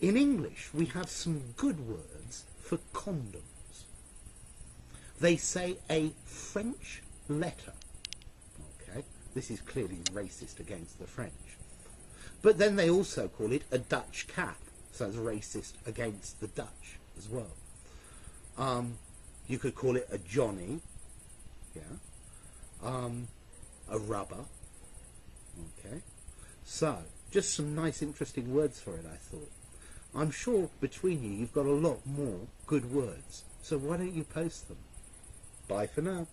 In English, we have some good words for condoms. They say a French letter. Okay, this is clearly racist against the French. But then they also call it a Dutch cap, so it's racist against the Dutch as well. Um, you could call it a Johnny, yeah, um, a rubber, okay. So, just some nice, interesting words for it, I thought. I'm sure between you, you've got a lot more good words. So why don't you post them? Bye for now.